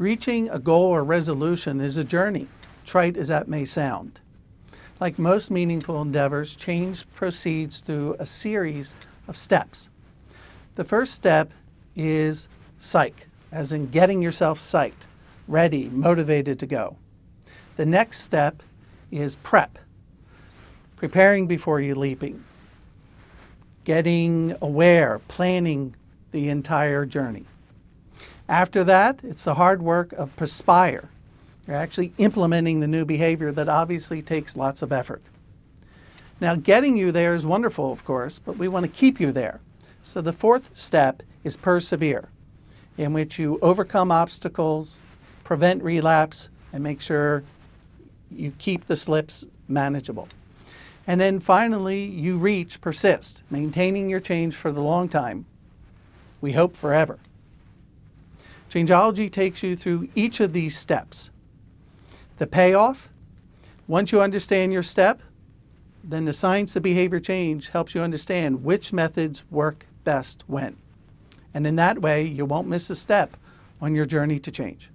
Reaching a goal or resolution is a journey, trite as that may sound. Like most meaningful endeavors, change proceeds through a series of steps. The first step is psych, as in getting yourself psyched, ready, motivated to go. The next step is prep, preparing before you leaping, getting aware, planning the entire journey. After that, it's the hard work of perspire. You're actually implementing the new behavior that obviously takes lots of effort. Now, getting you there is wonderful, of course, but we want to keep you there. So the fourth step is persevere, in which you overcome obstacles, prevent relapse, and make sure you keep the slips manageable. And then finally, you reach persist, maintaining your change for the long time. We hope forever. Changeology takes you through each of these steps. The payoff, once you understand your step, then the science of behavior change helps you understand which methods work best when. And in that way, you won't miss a step on your journey to change.